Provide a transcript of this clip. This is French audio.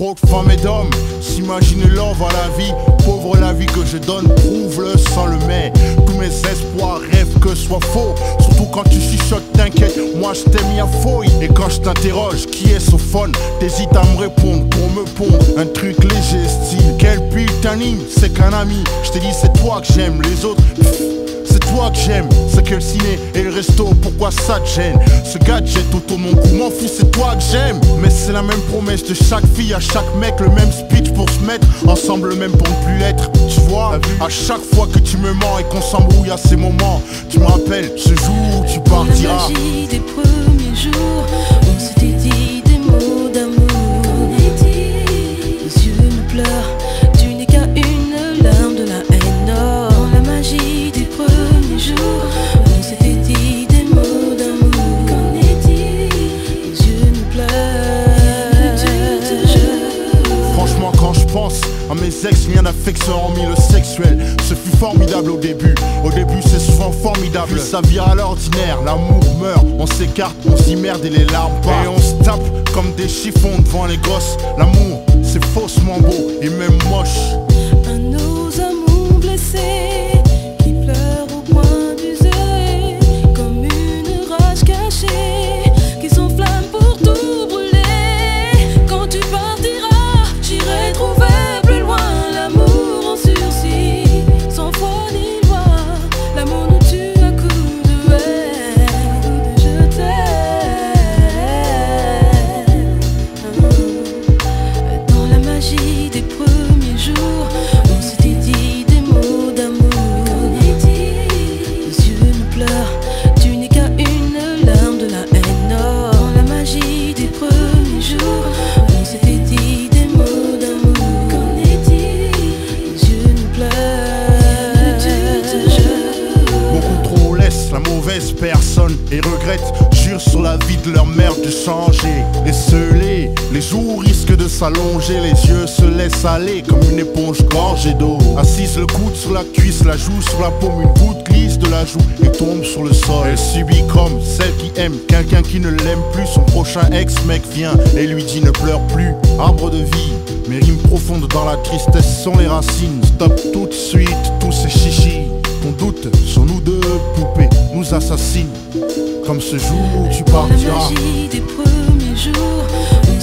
Trop de femmes et d'hommes s'imaginer l'envers à la vie. Pauvre la vie que je donne, prouve-le sans le mais. Tous mes espoirs rêvent que ce soit faux. Surtout quand tu chuchotes, t'inquiète, moi je t'ai mis à fouille. Et quand je t'interroge, qui est sophone T'hésites à me répondre pour me pondre un truc léger, style. Quel putain c'est qu'un ami. Je t'ai dit, c'est toi que j'aime, les autres. C'est toi que j'aime, c'est que le ciné et le resto, pourquoi ça te gêne? Ce gadget autour mon cou, m'en fous, c'est toi que j'aime. Mais c'est la même promesse de chaque fille à chaque mec, le même speech pour se mettre ensemble, même pour ne plus l'être Tu vois, à chaque fois que tu me mens et qu'on s'embrouille à ces moments Tu me rappelles ce jour où tu partiras. La magie des premiers jours, d'affection hormis le sexuel. Ce fut formidable au début. Au début, c'est souvent formidable. ça vire à l'ordinaire, l'amour meurt. On s'écarte, on s'immerde et les larmes partent. Et on se tape comme des chiffons devant les gosses. L'amour, c'est faussement beau et même moche. Et regrette, jure sur la vie de leur mère de changer. Les scellés, les jours risquent de s'allonger, les yeux se laissent aller comme une éponge gorgée d'eau. Assise le coude sur la cuisse, la joue sur la paume, une goutte glisse de la joue et tombe sur le sol. Elle subit comme celle qui aime quelqu'un qui ne l'aime plus. Son prochain ex-mec vient et lui dit ne pleure plus. Arbre de vie, mes rimes profondes dans la tristesse sont les racines. Stop tout de suite tous ces chichis. Ton doute assassine Comme ce jour où tu partiras. La magie des premiers jours On